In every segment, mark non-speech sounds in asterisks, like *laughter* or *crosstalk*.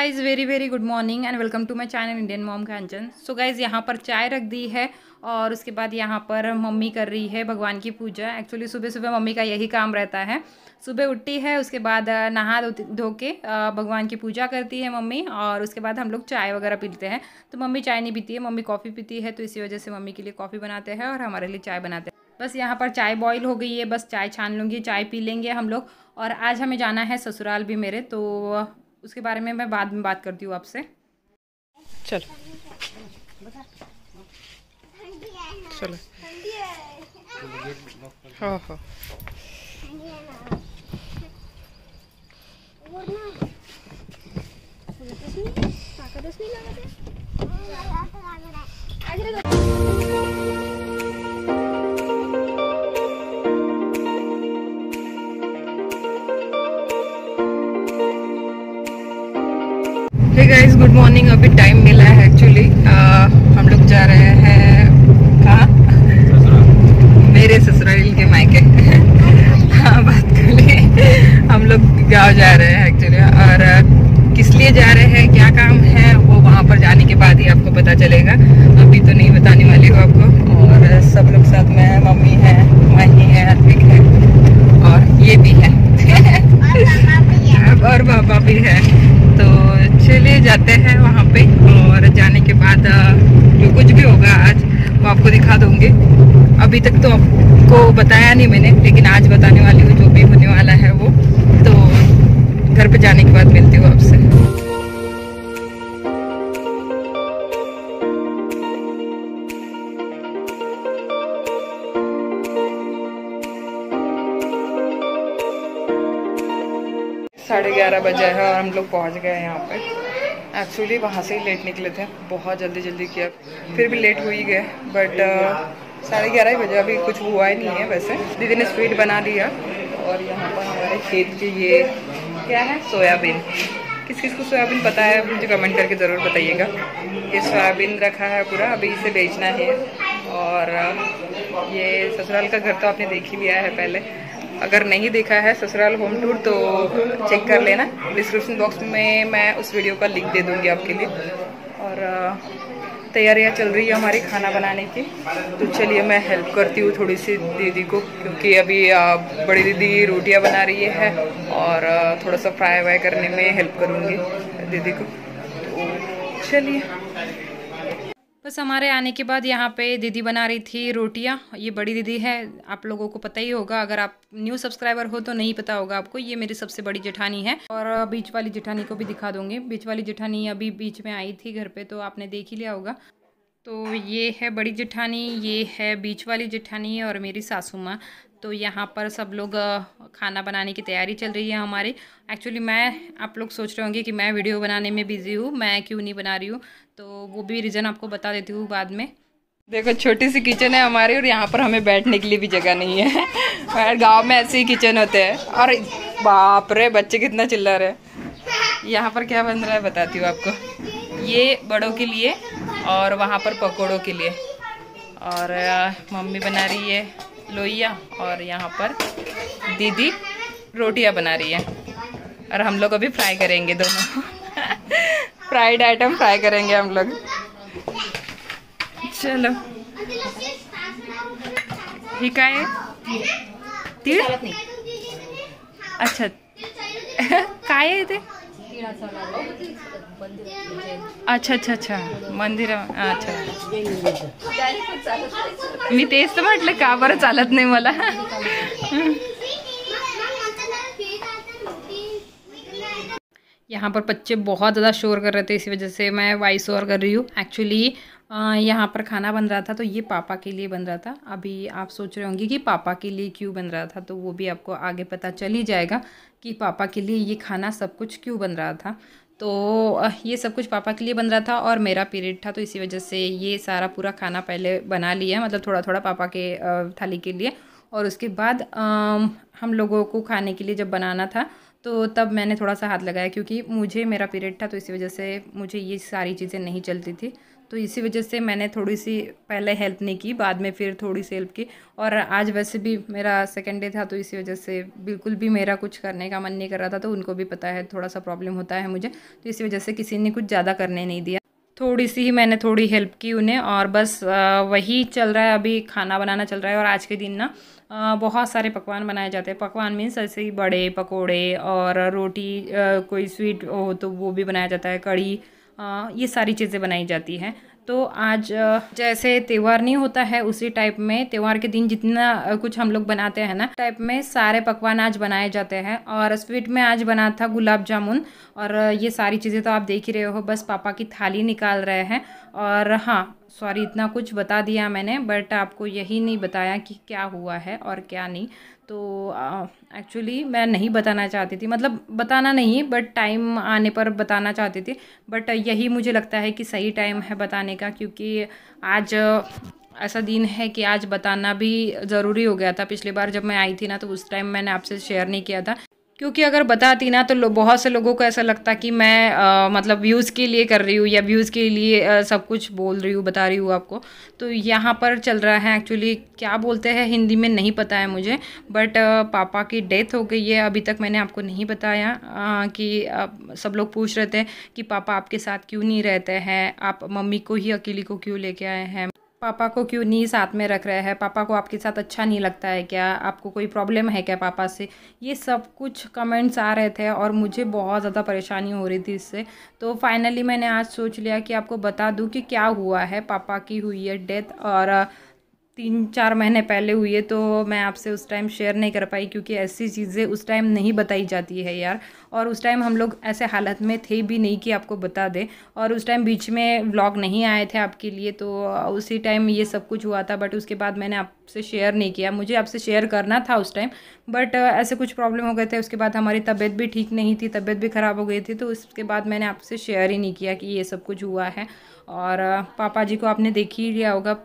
Guys very very good morning and welcome to my channel Indian mom Kanchan so guys यहाँ पर चाय रख दी है और उसके बाद यहाँ पर मम्मी कर रही है भगवान की पूजा। एक्चुअली सुबह सुबह मम्मी का यही काम रहता है। सुबह उठती है, उसके बाद नहा धो के भगवान की पूजा करती है मम्मी और उसके बाद हम लोग चाय वगैरह पीते हैं। तो मम्मी चाय नहीं पीती है, मम्मी कॉफ़ी पीती है तो इसी वजह से मम्मी के लिए कॉफ़ी बनाते हैं और हमारे लिए चाय बनाते हैं। बस यहाँ पर चाय बॉईल हो गई है, बस चाय छान लूँगी, चाय पी लेंगे हम लोग और आज हमें जाना है ससुराल भी मेरे तो उसके बारे में मैं बाद में बात करती हूँ आपसे। चलो। चलो। हो हो। हे गाइस गुड मॉर्निंग अभी टाइम मिला है एक्चुअली हम लोग जा रहे हैं, कहाँ? मेरे ससुराल के मायके। हाँ बात कर लिए हम लोग गाँव जा रहे हैं एक्चुअली और किस लिए जा रहे हैं, क्या काम है, वो वहाँ पर जाने के बाद ही आपको पता चलेगा। अभी तो नहीं बताने वाली हूँ आपको। और, सब लोग साथ में मम्मी है, माही है अतिक है, और ये भी है। *laughs* और पापा भी है। जाते हैं वहाँ पे और जाने के बाद जो कुछ भी होगा आज, वो आपको दिखा दूँगी। अभी तक तो आपको बताया नहीं मैंने, लेकिन आज बताने वाली हूँ, जो भी होने वाला है वो। तो घर पे जाने के बाद मिलती हूँ आपसे। साढ़े ग्यारह बजे है और हम लोग पहुँच गए यहाँ पे। एक्चुअली वहाँ से ही लेट निकले थे। बहुत जल्दी जल्दी किया। फिर भी लेट हो ही गए। बट साढ़े ग्यारह बजे अभी कुछ हुआ ही नहीं है वैसे। दीदी ने स्वीट बना लिया और यहाँ पर हमारे खेत के ये, क्या है? सोयाबीन। किस किस को सोयाबीन पता है? मुझे कमेंट करके ज़रूर बताइएगा। ये सोयाबीन रखा है पूरा। अभी इसे बेचना है। और, ये ससुराल का घर तो आपने देख ही लिया है पहले। अगर नहीं देखा है ससुराल होम टूर तो चेक कर लेना। डिस्क्रिप्शन बॉक्स में मैं उस वीडियो का लिंक दे दूँगी आपके लिए। और तैयारियाँ चल रही है हमारी खाना बनाने की। तो चलिए मैं हेल्प करती हूँ थोड़ी सी दीदी को, क्योंकि अभी बड़ी दीदी रोटियाँ बना रही है और थोड़ा सा फ्राई वाई करने में हेल्प करूँगी दीदी को। तो चलिए। बस हमारे आने के बाद यहाँ पे दीदी बना रही थी रोटियाँ। ये बड़ी दीदी है, आप लोगों को पता ही होगा, अगर आप न्यू सब्सक्राइबर हो तो नहीं पता होगा आपको, ये मेरी सबसे बड़ी जेठानी है। और बीच वाली जेठानी को भी दिखा दूँगी। बीच वाली जेठानी अभी बीच में आई थी घर पे तो आपने देख ही लिया होगा। तो ये है बड़ी जेठानी, ये है बीच वाली जेठानी और मेरी सासू माँ। तो यहाँ पर सब लोग खाना बनाने की तैयारी चल रही है हमारी। एक्चुअली मैं, आप लोग सोच रहे होंगे कि मैं वीडियो बनाने में बिज़ी हूँ, मैं क्यों नहीं बना रही हूँ? तो वो भी रीज़न आपको बता देती हूँ बाद में। देखो, छोटी सी किचन है हमारी और यहाँ पर हमें बैठने के लिए भी जगह नहीं है। और गाँव में ऐसे ही किचन होते हैं। और बाप रे, बच्चे कितना चिल्ला रहे यहाँ पर क्या बन रहा है बताती हूँ आपको। ये बड़ों के लिए और वहाँ पर पकौड़ों के लिए। और मम्मी बना रही है। लोइया और यहाँ पर दीदी रोटियाँ बना रही है। और हम लोग अभी फ्राई करेंगे दोनों। *laughs* फ्राइड आइटम फ्राई करेंगे हम लोग। चलो। ठीक है? तीळ अच्छा। *laughs* आहे ते? अच्छा अच्छा अच्छा. मंदिर अच्छा. मी तेच तर म्हटलं, का बरं चालत नाही मला? यहाँ पर बच्चे बहुत ज़्यादा शोर कर रहे थे, इसी वजह से मैं वॉइस ओवर कर रही हूँ. एक्चुअली यहाँ पर खाना बन रहा था तो ये पापा के लिए बन रहा था. अभी आप सोच रहे होंगे कि पापा के लिए क्यों बन रहा था तो वो भी आपको आगे पता चल ही जाएगा कि पापा के लिए ये खाना सब कुछ क्यों बन रहा था. तो ये सब कुछ पापा के लिए बन रहा था और मेरा पीरियड था तो इसी वजह से ये सारा पूरा खाना पहले बना लिया मतलब थोड़ा थोड़ा पापा के थाली के लिए। और उसके बाद हम लोगों को खाने के लिए जब बनाना था तो तब मैंने थोड़ा सा हाथ लगाया, क्योंकि मुझे, मेरा पीरियड था तो इसी वजह से मुझे ये सारी चीज़ें नहीं चलती थी। तो इसी वजह से मैंने थोड़ी सी पहले हेल्प नहीं की, बाद में फिर थोड़ी सी हेल्प की। और आज वैसे भी मेरा सेकेंड डे था तो इसी वजह से बिल्कुल भी मेरा कुछ करने का मन नहीं कर रहा था तो उनको भी पता है थोड़ा सा प्रॉब्लम होता है मुझे। तो इसी वजह से किसी ने कुछ ज़्यादा करने नहीं दिया। थोड़ी सी ही मैंने थोड़ी हेल्प की उन्हें, और बस वही चल रहा है, अभी खाना बनाना चल रहा है, और आज के दिन ना बहुत सारे पकवान बनाए जाते हैं। पकवान मीन्स ऐसे ही बड़े पकोड़े और रोटी कोई स्वीट हो तो वो भी बनाया जाता है कड़ी ये सारी चीज़ें बनाई जाती हैं। तो आज जैसे त्यौहार नहीं होता है, उसी टाइप में त्यौहार के दिन जितना कुछ हम लोग बनाते हैं ना टाइप में सारे पकवान आज बनाए जाते हैं। और स्वीट में आज बना था गुलाब जामुन। और ये सारी चीज़ें तो आप देख ही रहे हो, बस पापा की थाली निकाल रहे हैं। और हाँ सॉरी इतना कुछ बता दिया मैंने बट आपको यही नहीं बताया कि क्या हुआ है और क्या नहीं। तो एक्चुअली मैं नहीं बताना चाहती थी। मतलब बताना नहीं बट टाइम आने पर बताना चाहती थी। बट यही मुझे लगता है कि सही टाइम है बताने का, क्योंकि आज ऐसा दिन है कि आज बताना भी ज़रूरी हो गया था। पिछली बार जब मैं आई थी ना तो उस टाइम मैंने आपसे शेयर नहीं किया था। क्योंकि अगर बताती ना तो बहुत से लोगों को ऐसा लगता कि मैं आ, मतलब व्यूज़ के लिए कर रही हूँ या व्यूज़ के लिए आ, सब कुछ बोल रही हूँ बता रही हूँ आपको। तो यहाँ पर चल रहा है एक्चुअली क्या बोलते हैं हिंदी में नहीं पता है मुझे बट पापा की डेथ हो गई है अभी तक मैंने आपको नहीं बताया आ, कि आ, सब लोग पूछ रहे थे कि पापा आपके साथ क्यों नहीं रहते हैं आप मम्मी को ही अकेली को क्यों लेके आए हैं पापा को क्यों नहीं साथ में रख रहे हैं? पापा को आपके साथ अच्छा नहीं लगता है क्या? आपको कोई प्रॉब्लम है क्या पापा से? ये सब कुछ कमेंट्स आ रहे थे और मुझे बहुत ज़्यादा परेशानी हो रही थी इससे। तो फाइनली मैंने आज सोच लिया कि आपको बता दूँ कि क्या हुआ है। पापा की हुई है डेथ और तीन चार महीने पहले हुई है तो मैं आपसे उस टाइम शेयर नहीं कर पाई क्योंकि ऐसी चीज़ें उस टाइम नहीं बताई जाती है यार। और उस टाइम हम लोग ऐसे हालत में थे भी नहीं कि आपको बता दें। और उस टाइम बीच में व्लॉग नहीं आए थे आपके लिए तो उसी टाइम ये सब कुछ हुआ था बट उसके बाद मैंने आपसे शेयर नहीं किया। मुझे आपसे शेयर करना था उस टाइम बट ऐसे कुछ प्रॉब्लम हो गए थे। उसके बाद हमारी तबीयत भी ठीक नहीं थी, तबीयत भी ख़राब हो गई थी तो उसके बाद मैंने आपसे शेयर ही नहीं किया कि ये सब कुछ हुआ है। और पापा जी को आपने देख ही लिया होगा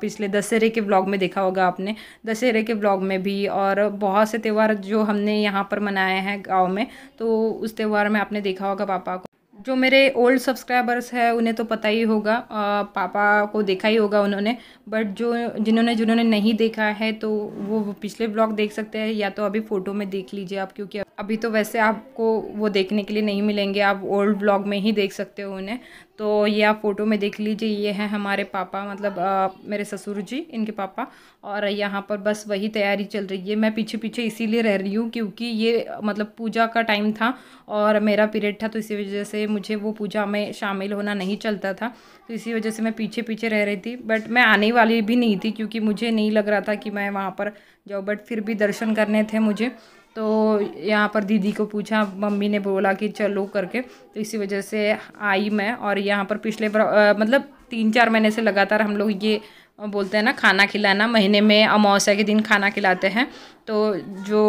पिछले दशहरे के ब्लॉग में देखा होगा आपने। दशहरे के ब्लॉग में भी, और बहुत से त्यौहार जो हमने यहाँ पर मनाए हैं गाँव में तो उस त्यौहार में आपने देखा होगा पापा को। जो मेरे ओल्ड सब्सक्राइबर्स हैं उन्हें तो पता ही होगा। आ, पापा को देखा ही होगा उन्होंने। बट जो जिन्होंने जिन्होंने नहीं देखा है तो वो पिछले ब्लॉग देख सकते हैं या तो अभी फ़ोटो में देख लीजिए आप क्योंकि अभी तो वैसे आपको वो देखने के लिए नहीं मिलेंगे आप ओल्ड ब्लॉग में ही देख सकते हो उन्हें। तो ये आप फ़ोटो में देख लीजिए ये हैं हमारे पापा मतलब आ, मेरे ससुर जी इनके पापा। और यहाँ पर बस वही तैयारी चल रही है। मैं पीछे पीछे इसीलिए रह रही हूँ क्योंकि ये मतलब पूजा का टाइम था और मेरा पीरियड था तो इसी वजह से मुझे वो पूजा में शामिल होना नहीं चलता था। तो इसी वजह से मैं पीछे पीछे रह रही थी। बट मैं आने वाली भी नहीं थी क्योंकि मुझे नहीं लग रहा था कि मैं वहाँ पर जाऊँ। बट फिर भी दर्शन करने थे मुझे। तो यहाँ पर दीदी को पूछा मम्मी ने बोला कि चलो करके। तो इसी वजह से आई मैं और यहाँ पर पिछले पर, मतलब तीन चार महीने से लगातार हम लोग ये बोलते हैं ना खाना खिलाना। महीने में अमावस्या के दिन खाना खिलाते हैं। तो जो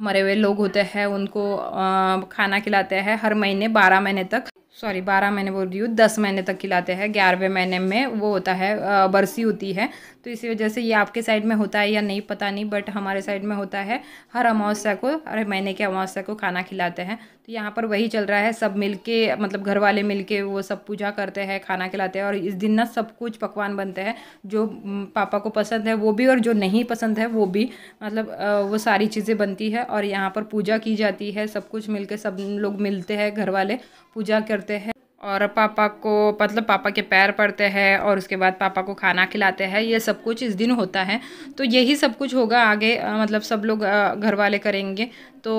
मरे हुए लोग होते हैं उनको आ, खाना खिलाते हैं हर महीने बारह महीने तक। सॉरी बारह महीने बोल रही हूँ दस महीने तक खिलाते हैं। ग्यारहवें महीने में वो होता है बरसी होती है। तो इसी वजह से ये आपके साइड में होता है या नहीं, पता नहीं बट हमारे साइड में होता है। हर अमावस्या को, हर महीने के अमावस्या को खाना खिलाते हैं। तो यहाँ पर वही चल रहा है, सब मिल के मतलब घर वाले मिल के वो सब पूजा करते हैं, खाना खिलाते हैं और इस दिन ना सब कुछ पकवान बनते हैं। जो पापा को पसंद है वो भी और जो नहीं पसंद है वो भी मतलब वो सारी चीज़ें बनती है और यहाँ पर पूजा की जाती है, सब कुछ मिल सब लोग मिलते हैं, घर वाले पूजा करते हैं। और पापा को मतलब पापा के पैर पड़ते हैं और उसके बाद पापा को खाना खिलाते हैं, ये सब कुछ इस दिन होता है। तो यही सब कुछ होगा आगे मतलब सब लोग घर वाले करेंगे। तो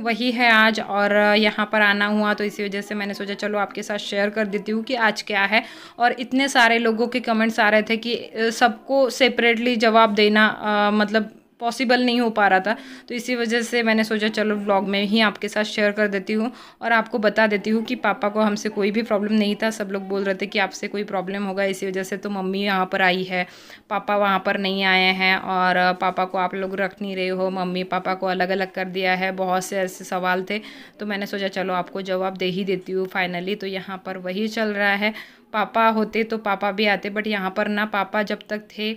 वही है आज और यहाँ पर आना हुआ तो इसी वजह से मैंने सोचा चलो आपके साथ शेयर कर देती हूँ कि आज क्या है। और इतने सारे लोगों के कमेंट्स आ रहे थे कि सबको सेपरेटली जवाब देना मतलब पॉसिबल नहीं हो पा रहा था। तो इसी वजह से मैंने सोचा, चलो व्लॉग में ही आपके साथ शेयर कर देती हूँ और आपको बता देती हूँ कि पापा को हमसे कोई भी प्रॉब्लम नहीं था। सब लोग बोल रहे थे कि आपसे कोई प्रॉब्लम होगा, इसी वजह से तो मम्मी यहाँ पर आई है। पापा वहाँ पर नहीं आए हैं और पापा को आप लोग रख नहीं रहे हो। मम्मी पापा को अलग अलग कर दिया है, बहुत से ऐसे सवाल थे। तो मैंने सोचा, चलो, आपको जवाब दे ही देती हूँ फाइनली तो यहाँ पर वही चल रहा है। पापा होते तो पापा भी आते बट यहाँ पर ना पापा जब तक थे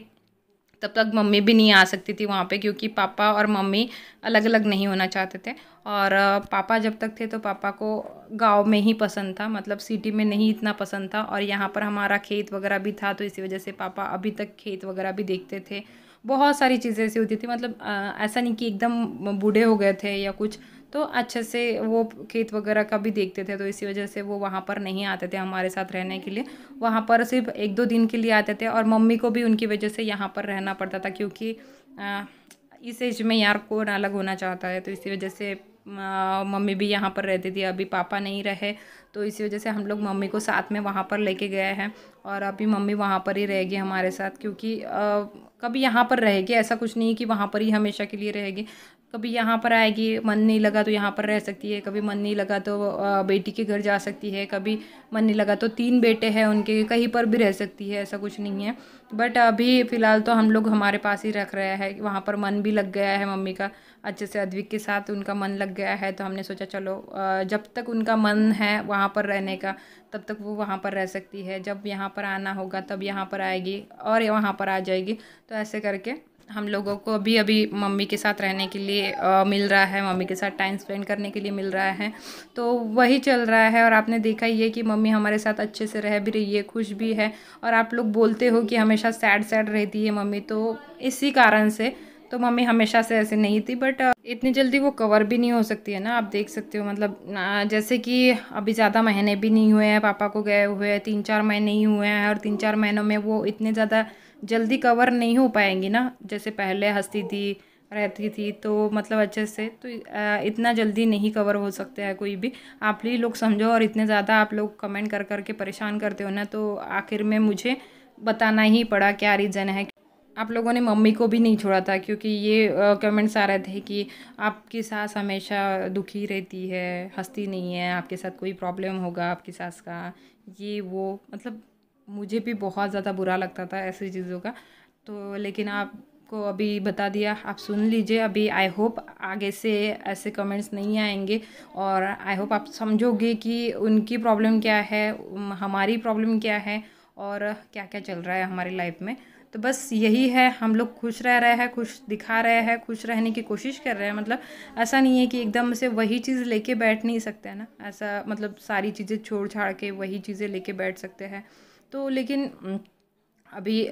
तब तक मम्मी भी नहीं आ सकती थी वहाँ पे क्योंकि पापा और मम्मी अलग अलग नहीं होना चाहते थे। और पापा जब तक थे तो पापा को गाँव में ही पसंद था मतलब सिटी में नहीं इतना पसंद था और यहाँ पर हमारा खेत वगैरह भी था तो इसी वजह से पापा अभी तक खेत वगैरह भी देखते थे। बहुत सारी चीज़ें ऐसी होती थी मतलब ऐसा नहीं कि एकदम बूढ़े हो गए थे या कुछ तो अच्छे से वो खेत वगैरह का भी देखते थे तो इसी वजह से वो वहाँ पर नहीं आते थे हमारे साथ रहने के लिए। वहाँ पर सिर्फ़ एक दो दिन के लिए आते थे और मम्मी को भी उनकी वजह से यहाँ पर रहना पड़ता था क्योंकि इस एज में यार कौन अलग होना चाहता है? तो इसी वजह से मम्मी भी यहाँ पर रहती थी। अभी पापा नहीं रहे तो इसी वजह से हम लोग मम्मी को साथ में वहाँ पर लेके गए हैं और अभी मम्मी वहाँ पर ही रहेगी हमारे साथ क्योंकि आ, कभी यहाँ पर रहेगी ऐसा कुछ नहीं कि वहाँ पर ही हमेशा के लिए रहेगी। कभी यहाँ पर आएगी, मन नहीं लगा तो यहाँ पर रह सकती है, कभी मन नहीं लगा तो बेटी के घर जा सकती है, कभी मन नहीं लगा तो तीन बेटे हैं उनके, कहीं पर भी रह सकती है, ऐसा कुछ नहीं है। बट अभी फ़िलहाल तो हम लोग हमारे पास ही रख रहे हैं, वहाँ पर मन भी लग गया है मम्मी का, अच्छे से अद्विक के साथ उनका मन लग गया है तो हमने सोचा चलो जब तक उनका मन है वहाँ पर रहने का, तब तक वो वहाँ पर रह सकती है, जब यहाँ पर आना होगा तब यहाँ पर आएगी और वहाँ पर आ जाएगी तो ऐसे करके हम लोगों को अभी अभी मम्मी के साथ रहने के लिए आ, मिल रहा है मम्मी के साथ टाइम स्पेंड करने के लिए मिल रहा है। तो वही चल रहा है और आपने देखा ही है कि मम्मी हमारे साथ अच्छे से रह भी रही है खुश भी है और आप लोग बोलते हो कि हमेशा सैड सैड रहती है मम्मी तो इसी कारण से तो मम्मी हमेशा से ऐसे नहीं थी बट इतनी जल्दी वो कवर भी नहीं हो सकती है ना, आप देख सकते हो मतलब जैसे कि अभी ज़्यादा महीने भी नहीं हुए हैं, पापा को गए हुए हैं तीन चार महीने ही हुए हैं, और तीन चार महीनों में वो इतने ज़्यादा जल्दी कवर नहीं हो पाएँगी ना, जैसे पहले हंसती थी, रहती थी तो मतलब अच्छे से तो इतना जल्दी नहीं कवर हो सकते हैं कोई भी। आप ही लोग समझो, और इतने ज़्यादा आप लोग कमेंट कर करके परेशान करते हो ना तो आखिर में मुझे बताना ही पड़ा क्या रीज़न है आप लोगों ने मम्मी को भी नहीं छोड़ा था क्योंकि ये कमेंट्स आ रहे थे कि आपकी सास हमेशा दुखी रहती है, हंसती नहीं है, आपके साथ कोई प्रॉब्लम होगा आपकी सास का। ये वो मतलब मुझे भी बहुत ज़्यादा बुरा लगता था ऐसी चीज़ों का। तो लेकिन आपको अभी बता दिया, आप सुन लीजिए अभी। आई होप आगे से ऐसे कमेंट्स नहीं आएँगे और आई होप आप समझोगे कि उनकी प्रॉब्लम क्या है हमारी प्रॉब्लम क्या है और क्या क्या चल रहा है हमारी लाइफ में। तो बस यही है, हम लोग खुश रह रहे हैं, खुश दिखा रहे हैं, खुश रहने की कोशिश कर रहे हैं। मतलब ऐसा नहीं है कि एकदम से वही चीज़ लेके बैठ नहीं सकते ना। ऐसा मतलब सारी चीज़ें छोड़ छाड़ के वही चीज़ें लेके बैठ सकते हैं। तो लेकिन अभी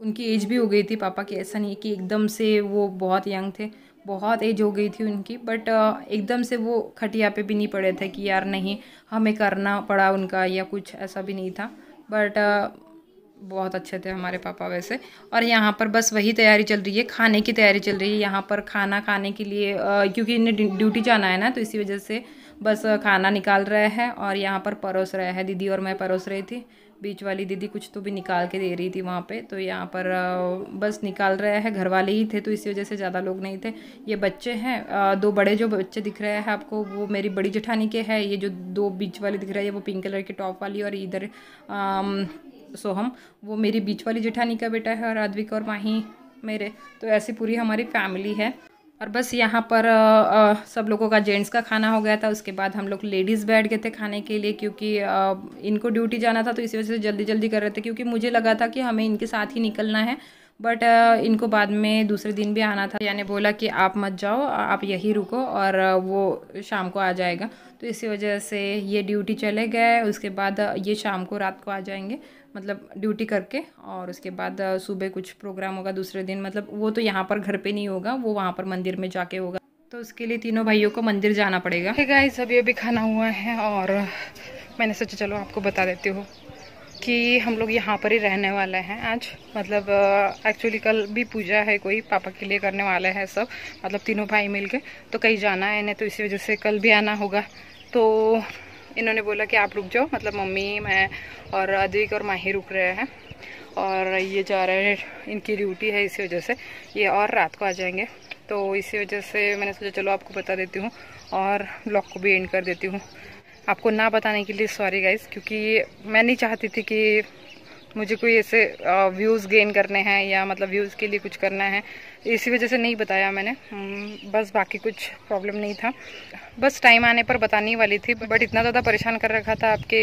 उनकी एज भी हो गई थी पापा की। ऐसा नहीं है कि एकदम से वो बहुत यंग थे, बहुत एज हो गई थी उनकी। बट एकदम से वो खटिया पे भी नहीं पड़े थे कि यार नहीं, हमें करना पड़ा उनका या कुछ ऐसा भी नहीं था। बट बहुत अच्छे थे हमारे पापा वैसे। और यहाँ पर बस वही तैयारी चल रही है, खाने की तैयारी चल रही है। यहाँ पर खाना खाने के लिए क्योंकि इन्हें ड्यूटी जाना है ना तो इसी वजह से बस खाना निकाल रहा है और यहाँ पर परोस रहा है। दीदी और मैं परोस रही थी। बीच वाली दीदी कुछ तो भी निकाल के दे रही थी वहाँ पे। तो यहाँ पर बस निकाल रहा है। घर वाले ही थे तो इसी वजह से ज़्यादा लोग नहीं थे। ये बच्चे हैं दो बड़े जो बच्चे दिख रहे हैं आपको, वो मेरी बड़ी जेठानी के हैं। ये जो दो बीच वाली दिख रहे हैं वो पिंक कलर के टॉप वाली और इधर सोहम वो मेरी बीच वाली जेठानी का बेटा है और अद्विक और माही मेरे तो ऐसी पूरी हमारी फैमिली है। और बस यहाँ पर आ, आ, सब लोगों का जेंट्स का खाना हो गया था उसके बाद हम लोग लेडीज़ बैठ गए थे खाने के लिए क्योंकि आ, इनको ड्यूटी जाना था तो इसी वजह से जल्दी जल्दी कर रहे थे क्योंकि मुझे लगा था कि हमें इनके साथ ही निकलना है। बट इनको बाद में दूसरे दिन भी आना था। यानी बोला कि आप मत जाओ आप यहीं रुको और वो शाम को आ जाएगा। तो इसी वजह से ये ड्यूटी चले गए उसके बाद ये शाम को रात को आ जाएँगे। मतलब ड्यूटी करके और उसके बाद सुबह कुछ प्रोग्राम होगा, दूसरे दिन मतलब वो तो यहाँ पर घर पे नहीं होगा, वो वहाँ पर मंदिर में जाके होगा। तो उसके लिए तीनों भाइयों को मंदिर जाना पड़ेगा। गाइस अभी अभी खाना हुआ है और मैंने सोचा चलो आपको बता देती हूँ कि हम लोग यहाँ पर ही रहने वाले हैं आज। मतलब एक्चुअली कल भी पूजा है कोई, पापा के लिए करने वाला है सब मतलब तीनों भाई मिल के तो कहीं जाना है इन्हें तो इसी वजह से कल भी आना होगा। तो इन्होंने बोला कि आप रुक जाओ मतलब मम्मी, मैं और अद्विक और माही रुक रहे हैं और ये जा रहे हैं, इनकी ड्यूटी है इसी वजह से। ये और रात को आ जाएँगे। तो इसी वजह से मैंने सोचा, चलो आपको बता देती हूँ और ब्लॉग को भी एंड कर देती हूँ। आपको ना बताने के लिए सॉरी गाइज़ क्योंकि मैं नहीं चाहती थी कि मुझे कोई ऐसे व्यूज़ गेन करने हैं या मतलब व्यूज़ के लिए कुछ करना है इसी वजह से नहीं बताया मैंने। हम्म, बस बाकी कुछ प्रॉब्लम नहीं था। बस टाइम आने पर बताने वाली थी बट इतना ज़्यादा परेशान कर रखा था आपके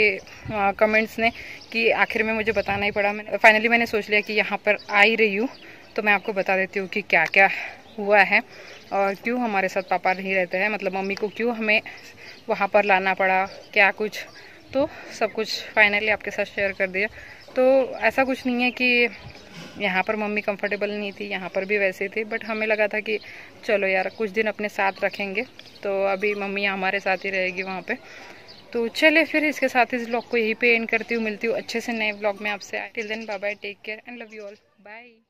कमेंट्स ने कि आखिर में मुझे बताना ही पड़ा। मैं फाइनली मैंने सोच लिया कि यहाँ पर आ ही रही हूँ तो मैं आपको बता देती हूँ कि क्या क्या हुआ है और क्यों हमारे साथ पापा नहीं रहते हैं मतलब मम्मी को क्यों हमें वहाँ पर लाना पड़ा क्या कुछ। तो सब कुछ फाइनली आपके साथ शेयर कर दिया। तो ऐसा कुछ नहीं है कि यहाँ पर मम्मी कंफर्टेबल नहीं थी, यहाँ पर भी वैसे थी बट हमें लगा था कि चलो यार, कुछ दिन अपने साथ रखेंगे तो अभी मम्मी हमारे साथ ही रहेगी वहाँ पे। तो चले फिर इसके साथ इस ब्लॉग को यही पे एंड करती हूँ, मिलती हूँ अच्छे से नए ब्लॉग में आपसे। Till then bye bye take care and love you all bye